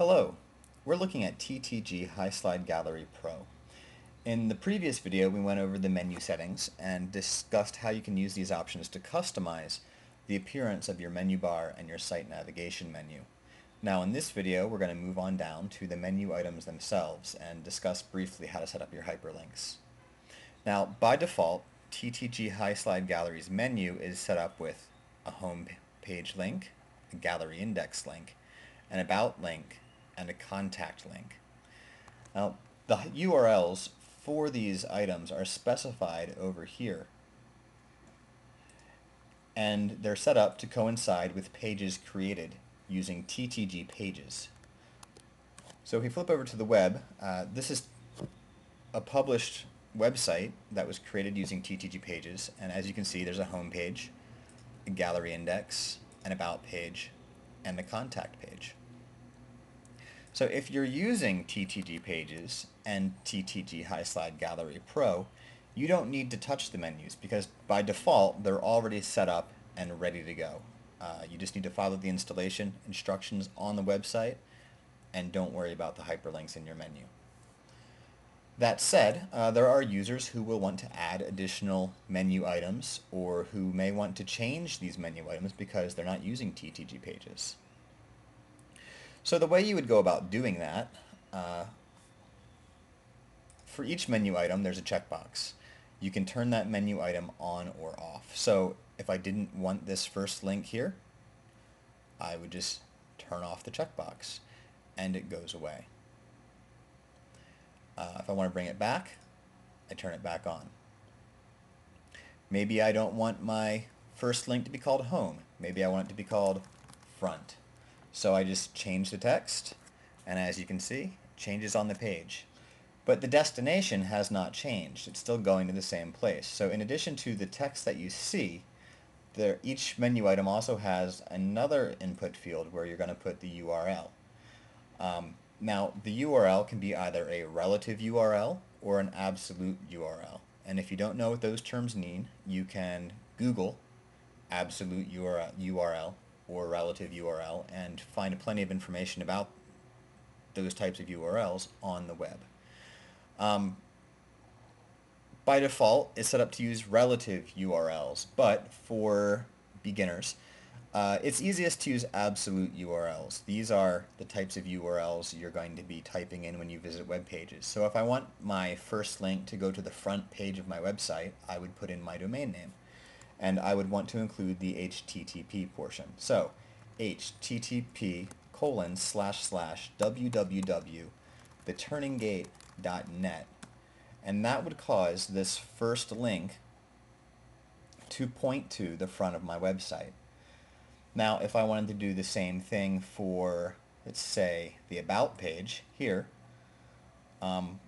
Hello, we're looking at TTG Highslide Gallery Pro. In the previous video we went over the menu settings and discussed how you can use these options to customize the appearance of your menu bar and your site navigation menu. Now in this video we're going to move on down to the menu items themselves and discuss briefly how to set up your hyperlinks. Now by default TTG Highslide Gallery's menu is set up with a home page link, a gallery index link, an about link, and a contact link. Now, the URLs for these items are specified over here. And they're set up to coincide with pages created using TTG pages. So if we flip over to the web, uh, this is a published website that was created using TTG pages. And as you can see, there's a home page, a gallery index, an about page, and a contact page. So if you're using TTG Pages and TTG Highslide Gallery Pro, you don't need to touch the menus because by default they're already set up and ready to go. Uh, you just need to follow the installation instructions on the website and don't worry about the hyperlinks in your menu. That said, uh, there are users who will want to add additional menu items or who may want to change these menu items because they're not using TTG pages. So the way you would go about doing that, uh, for each menu item there's a checkbox. You can turn that menu item on or off. So if I didn't want this first link here, I would just turn off the checkbox and it goes away. Uh, if I want to bring it back, I turn it back on. Maybe I don't want my first link to be called home. Maybe I want it to be called front. So I just change the text, and as you can see, changes on the page. But the destination has not changed. It's still going to the same place. So in addition to the text that you see, there, each menu item also has another input field where you're going to put the URL. Um, now, the URL can be either a relative URL or an absolute URL. And if you don't know what those terms mean, you can Google absolute URL or relative URL and find plenty of information about those types of URLs on the web. Um, by default, it's set up to use relative URLs, but for beginners, uh, it's easiest to use absolute URLs. These are the types of URLs you're going to be typing in when you visit web pages. So if I want my first link to go to the front page of my website, I would put in my domain name and I would want to include the HTTP portion. So HTTP colon slash slash www theturninggate.net and that would cause this first link to point to the front of my website. Now if I wanted to do the same thing for let's say the about page here um,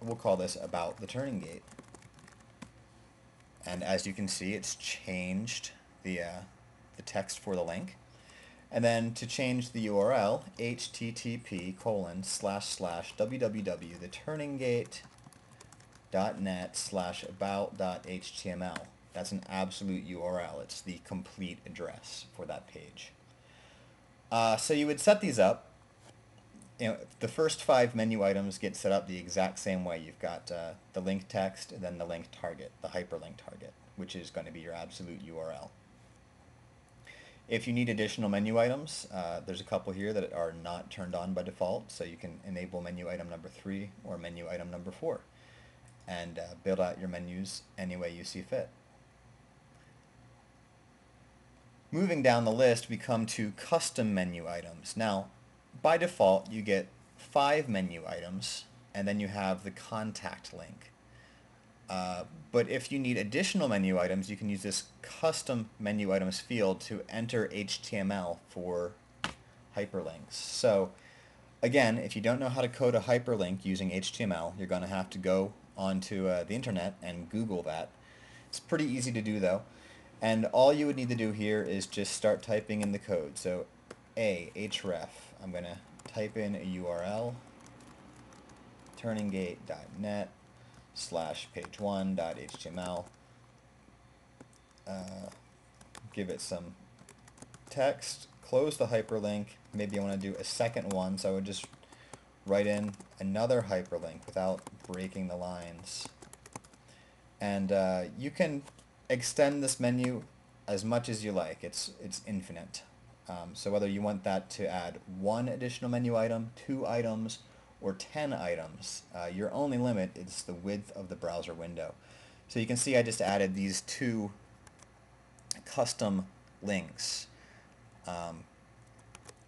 we'll call this about the turning gate and as you can see it's changed the uh, the text for the link. And then to change the URL http colon slash slash www.theturninggate.net slash about.html that's an absolute URL it's the complete address for that page. Uh, so you would set these up you know, the first five menu items get set up the exact same way. You've got uh, the link text and then the link target, the hyperlink target, which is going to be your absolute URL. If you need additional menu items, uh, there's a couple here that are not turned on by default, so you can enable menu item number three or menu item number four and uh, build out your menus any way you see fit. Moving down the list, we come to custom menu items. Now, by default, you get five menu items, and then you have the contact link. Uh, but if you need additional menu items, you can use this custom menu items field to enter HTML for hyperlinks. So again, if you don't know how to code a hyperlink using HTML, you're going to have to go onto uh, the internet and Google that. It's pretty easy to do though. And all you would need to do here is just start typing in the code. So a href I'm going to type in a URL, turninggate.net slash page1.html, uh, give it some text, close the hyperlink, maybe I want to do a second one, so I would just write in another hyperlink without breaking the lines. And uh, you can extend this menu as much as you like. It's, it's infinite. Um, so whether you want that to add one additional menu item, two items, or 10 items, uh, your only limit is the width of the browser window. So you can see I just added these two custom links um,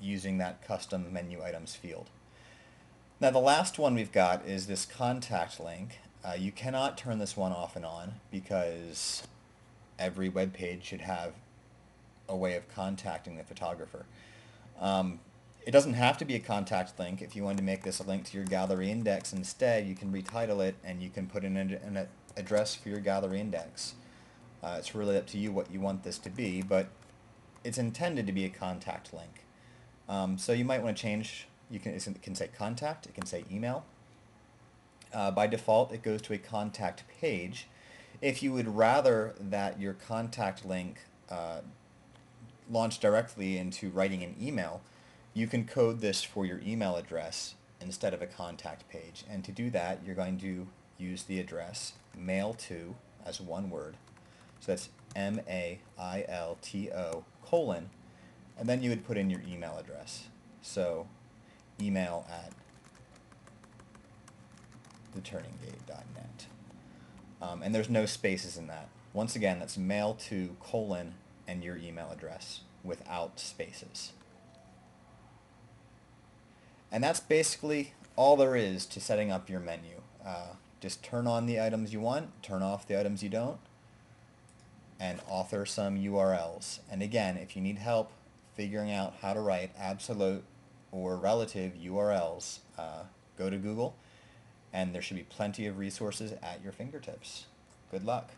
using that custom menu items field. Now the last one we've got is this contact link. Uh, you cannot turn this one off and on because every web page should have a way of contacting the photographer. Um, it doesn't have to be a contact link. If you wanted to make this a link to your gallery index instead, you can retitle it and you can put in an, an address for your gallery index. Uh, it's really up to you what you want this to be, but it's intended to be a contact link. Um, so you might want to change, you can, it can say contact, it can say email. Uh, by default, it goes to a contact page. If you would rather that your contact link uh, launch directly into writing an email, you can code this for your email address instead of a contact page. And to do that, you're going to use the address mail to as one word. So that's M-A-I-L-T-O colon, and then you would put in your email address. So email at theturninggate.net. Um, and there's no spaces in that. Once again, that's mail to colon and your email address without spaces. And that's basically all there is to setting up your menu. Uh, just turn on the items you want, turn off the items you don't, and author some URLs. And again, if you need help figuring out how to write absolute or relative URLs, uh, go to Google and there should be plenty of resources at your fingertips. Good luck.